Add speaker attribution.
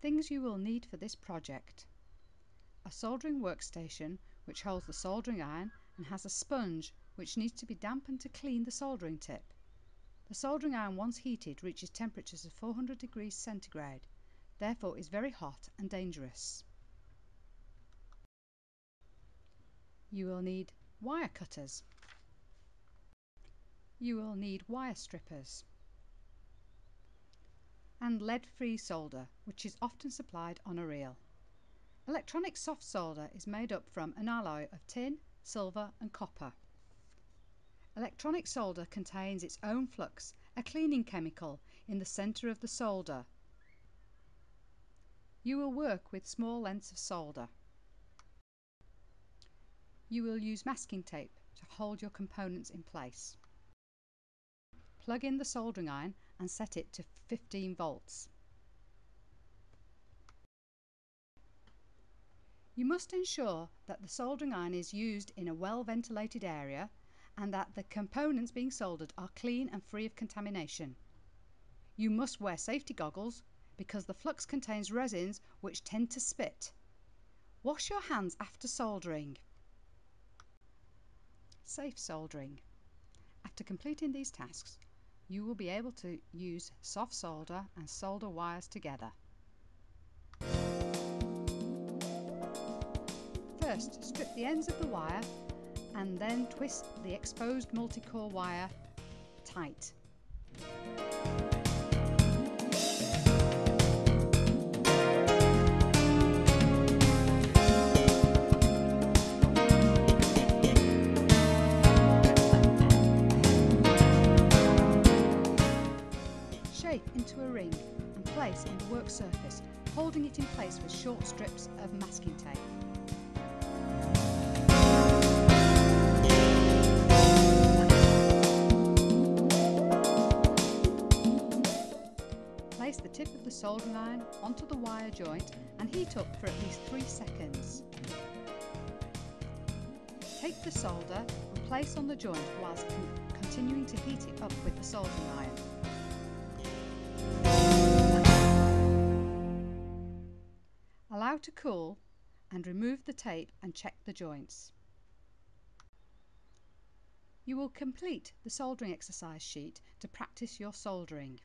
Speaker 1: Things you will need for this project. A soldering workstation which holds the soldering iron and has a sponge which needs to be dampened to clean the soldering tip. The soldering iron once heated reaches temperatures of 400 degrees centigrade, therefore is very hot and dangerous. You will need wire cutters. You will need wire strippers and lead-free solder, which is often supplied on a reel. Electronic soft solder is made up from an alloy of tin, silver and copper. Electronic solder contains its own flux, a cleaning chemical, in the centre of the solder. You will work with small lengths of solder. You will use masking tape to hold your components in place. Plug in the soldering iron and set it to 15 volts. You must ensure that the soldering iron is used in a well ventilated area and that the components being soldered are clean and free of contamination. You must wear safety goggles because the flux contains resins which tend to spit. Wash your hands after soldering. Safe soldering. After completing these tasks, you will be able to use soft solder and solder wires together. First, strip the ends of the wire and then twist the exposed multi-core wire tight. Place on the work surface, holding it in place with short strips of masking tape. Place the tip of the soldering iron onto the wire joint and heat up for at least 3 seconds. Take the solder and place on the joint whilst continuing to heat it up with the soldering iron. To cool and remove the tape and check the joints. You will complete the soldering exercise sheet to practice your soldering.